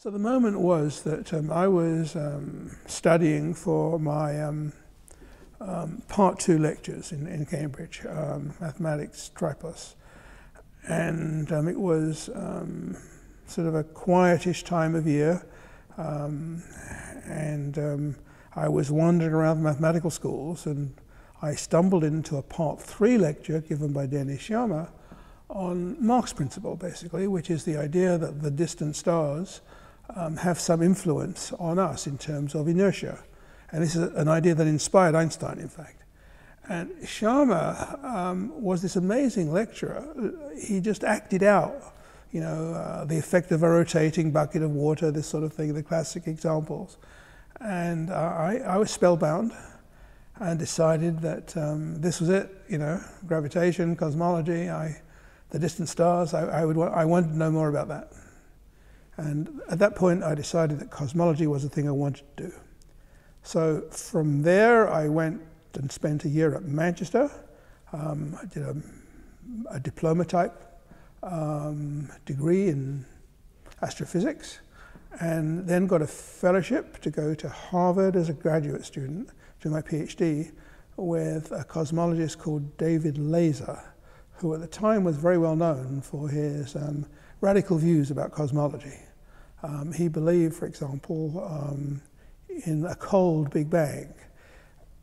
So the moment was that um, I was um, studying for my um, um part two lectures in, in Cambridge, um, mathematics tripos, and um, it was sort of a quietish time of year, and I was wandering around the mathematical schools, and I stumbled into a part three lecture given by Dennis Sciama on Mach's principle, basically, which is the idea that the distant stars um, have some influence on us in terms of inertia. And this is an idea that inspired Einstein, in fact. And Sciama um, was this amazing lecturer. He just acted out, you know, uh, the effect of a rotating bucket of water, this sort of thing, the classic examples. And uh, I, I, was spellbound and decided that um, this was it, you know, gravitation, cosmology, I, the distant stars. I, I, would, I wanted to know more about that. And at that point, I decided that cosmology was the thing I wanted to do. So from there, I went and spent a year at Manchester. Um, I did a, a diploma type um, degree in astrophysics, and then got a fellowship to go to Harvard as a graduate student to my PhD with a cosmologist called David Layzer, who at the time was very well known for his um, radical views about cosmology. Um, he believed, for example, um, in a cold Big Bang.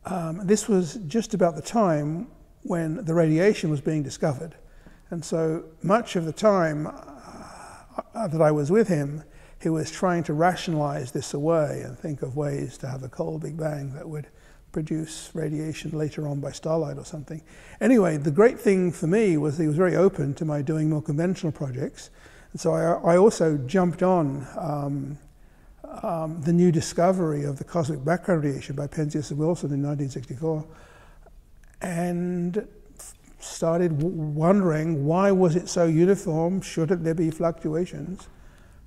Um, this was just about the time when the radiation was being discovered. And so much of the time uh, that I was with him, he was trying to rationalize this away and think of ways to have a cold Big Bang that would produce radiation later on by starlight or something. Anyway, the great thing for me was he was very open to my doing more conventional projects. And so I, I also jumped on um, um, the new discovery of the cosmic background radiation by Penzias and Wilson in 1964 and started wondering why was it so uniform? Shouldn't there be fluctuations?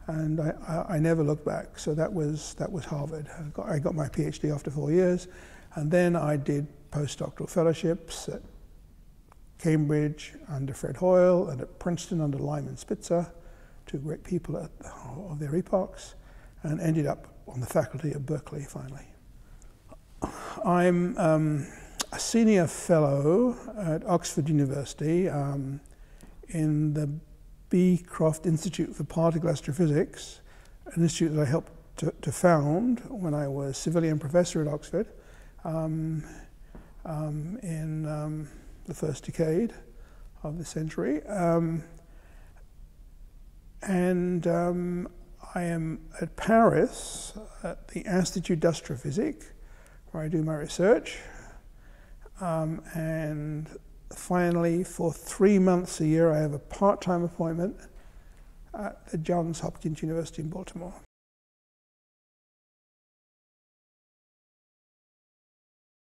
And I, I, I never looked back. So that was, that was Harvard. I got, I got my PhD after four years. And then I did postdoctoral fellowships at Cambridge under Fred Hoyle and at Princeton under Lyman Spitzer two great people at, of their epochs, and ended up on the faculty at Berkeley finally. I'm um, a senior fellow at Oxford University um, in the Beecroft Institute for Particle Astrophysics, an institute that I helped to, to found when I was Savilian professor at Oxford um, um in um, the first decade of the century. And um, I am at Paris at the Institut d'Astrophysique, where I do my research. Um, and finally, for three months a year, I have a part time appointment at the Johns Hopkins University in Baltimore.